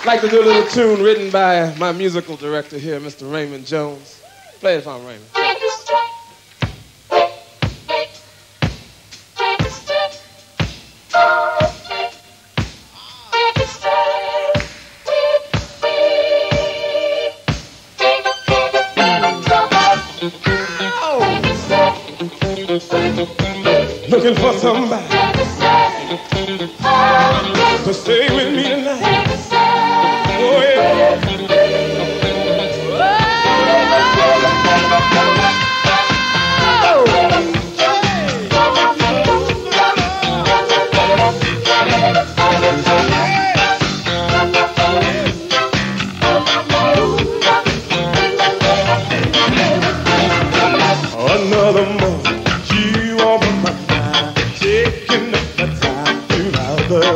I'd like to do a little tune written by my musical director here, Mr. Raymond Jones. Play it for him, Raymond. Looking for somebody to stay with me tonight.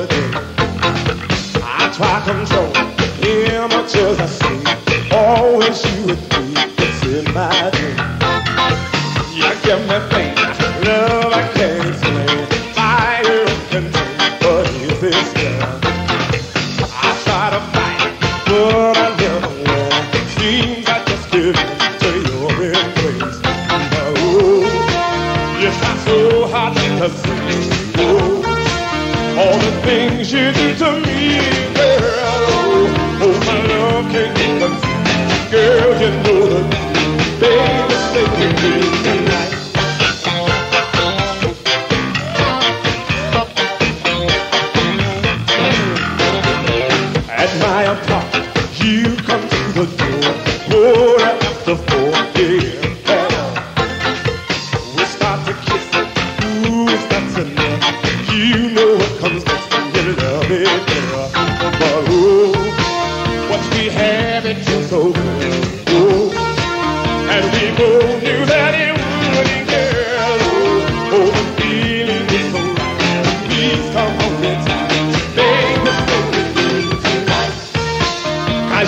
Throughout. I try control, yeah, much as I see, always you with it's in my dream. You give me pain, love I can't explain, fire and but is this love? I try to fight, but I never win. Seems I just give to your embrace. But you try so hard to see. Things you do to me,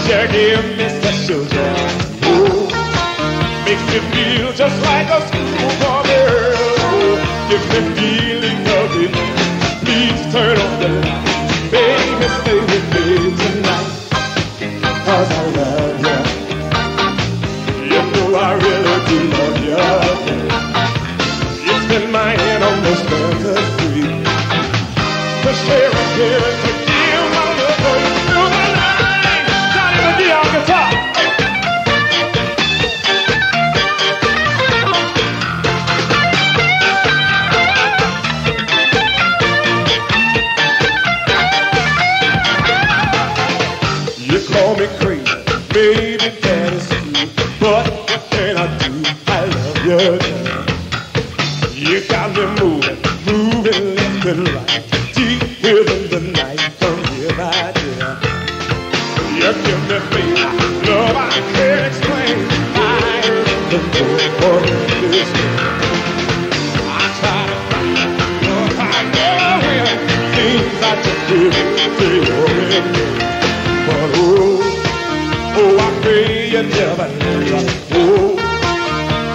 Cause you give me special joy. Oh, makes me feel just like a schoolboy girl. Oh, gives me call me crazy, maybe that is true. But what can I do? I love you. You got me moving, moving left and right, deep within the night. Come here, my dear. You give me faith, love I can't explain. I am the for this. I try to find, but I never will. Things I just give you never, never, oh,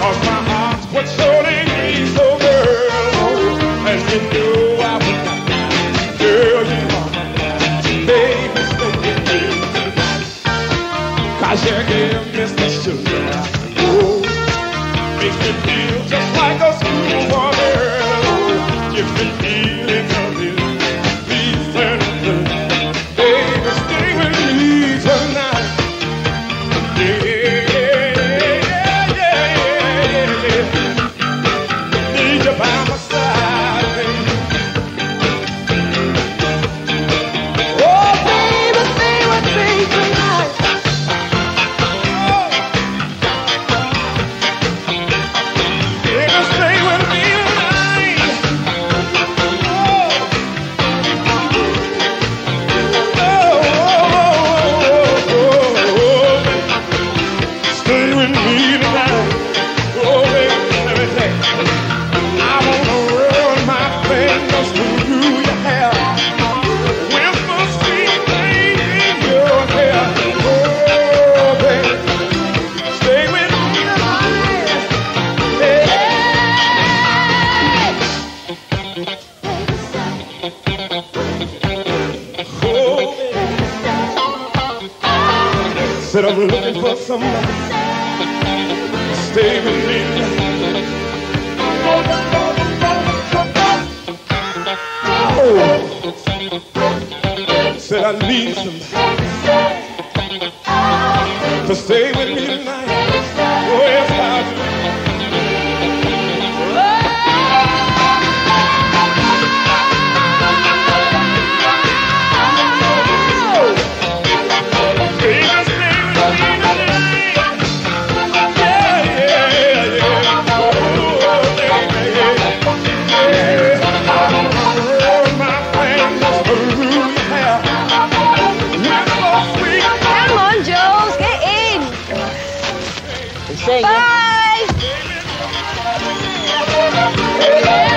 cause my heart's what surely needs so girl, oh, and you know I would not girl, you are my baby, with me. Cause you give me special love, oh, makes me Said I'm looking for somebody to stay with me. Oh, said I need somebody to stay with me tonight. Senhor. Bye.